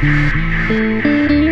Música